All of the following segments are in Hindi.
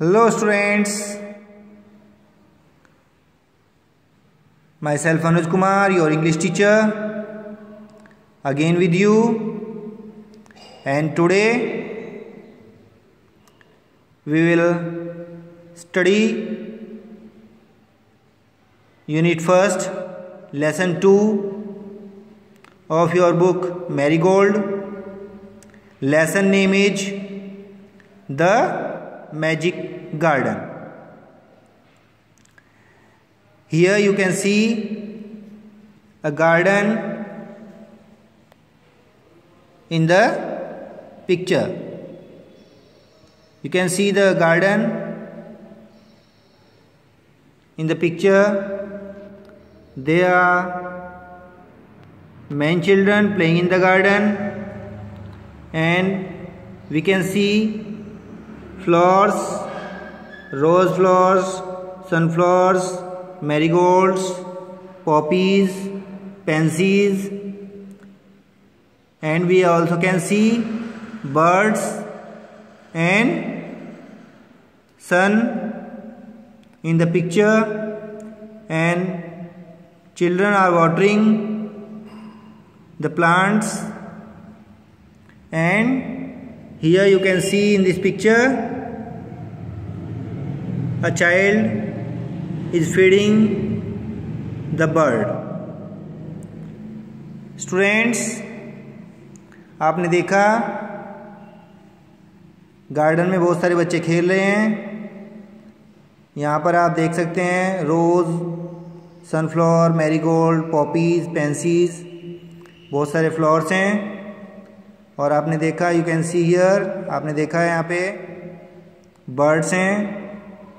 Hello students. Myself Anuj Kumar, your English teacher. Again with you. And today we will study Unit First, Lesson 2 of your book Marigold. Lesson name is The Magic garden. Here you can see a garden in the picture. You can see the garden in the picture. There are many children playing in the garden and we can see flowers rose flowers, sunflowers, marigolds, poppies, pansies. And we also can see birds and sun in the picture. And children are watering the plants. And here you can see in this picture, a child is feeding the bird. Students आपने देखा गार्डन में बहुत सारे बच्चे खेल रहे हैं। यहाँ पर आप देख सकते हैं rose sunflower marigold poppies pansies बहुत सारे फ्लावर्स हैं। और आपने देखा यू कैन सी हियर आपने देखा है यहाँ पे बर्ड्स हैं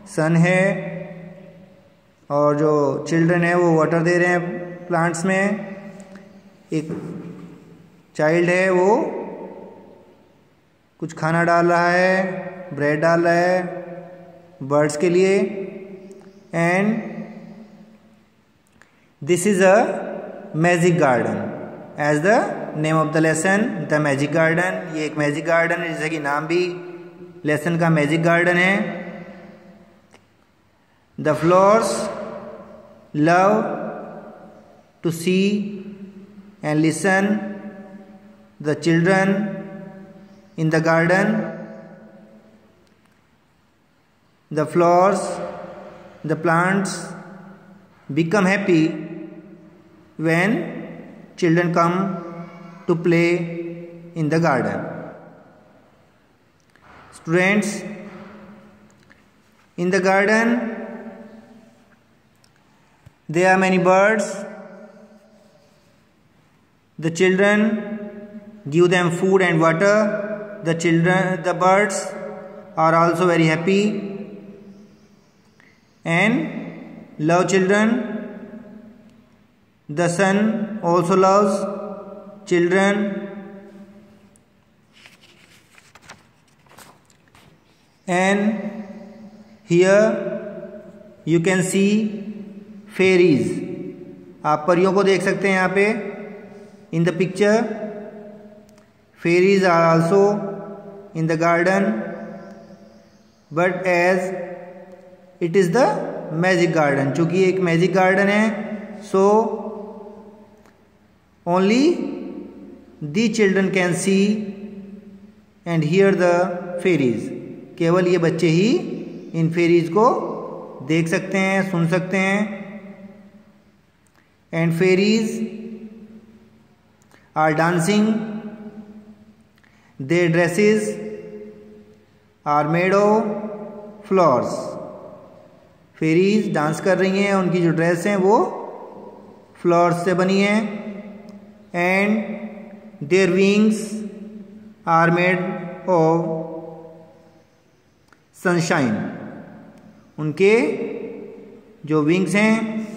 सन है, और जो चिल्ड्रन है वो वाटर दे रहे हैं प्लांट्स में। एक चाइल्ड है वो कुछ खाना डाल रहा है ब्रेड डाल रहा है बर्ड्स के लिए। And this is a magic garden as the name of the lesson the magic garden ये एक मैजिक गार्डन है, जैसे कि नाम भी लेसन का मैजिक गार्डन है। The flowers love to see and listen the children in the garden the flowers the plants become happy when children come to play in the garden. Students, in the garden there are many birds. The children give them food and water. The children, the birds are also very happy and love children. The sun also loves children. And here you can see fairies आप परियों को देख सकते हैं यहाँ पे in the picture fairies are also in the garden but as it is the magic garden चूँकि एक मैजिक गार्डन है so only the children can see and hear the fairies. केवल ये बच्चे ही इन फेरीज को देख सकते हैं, सुन सकते हैं। And fairies are dancing. their dresses are made of flowers fairies dance कर रही हैं, उनकी जो ड्रेस हैं वो फ्लावर्स से बनी है। And their wings are made of sunshine उनके जो विंग्स हैं,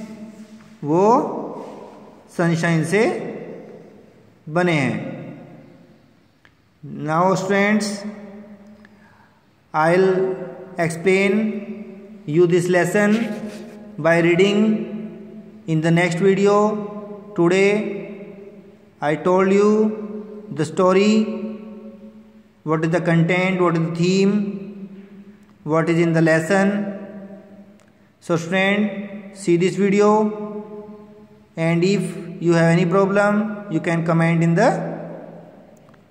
वो सनशाइन से बने हैं। Now students I explain you this lesson by reading in the next video today I told you the story, what is the content, what is the theme, what is in the lesson. So friend, see this video. And if you have any problem, you can comment in the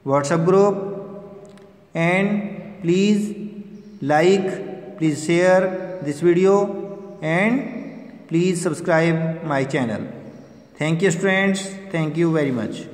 WhatsApp group. And please like, please share this video. And please subscribe my channel thank you students. Thank you very much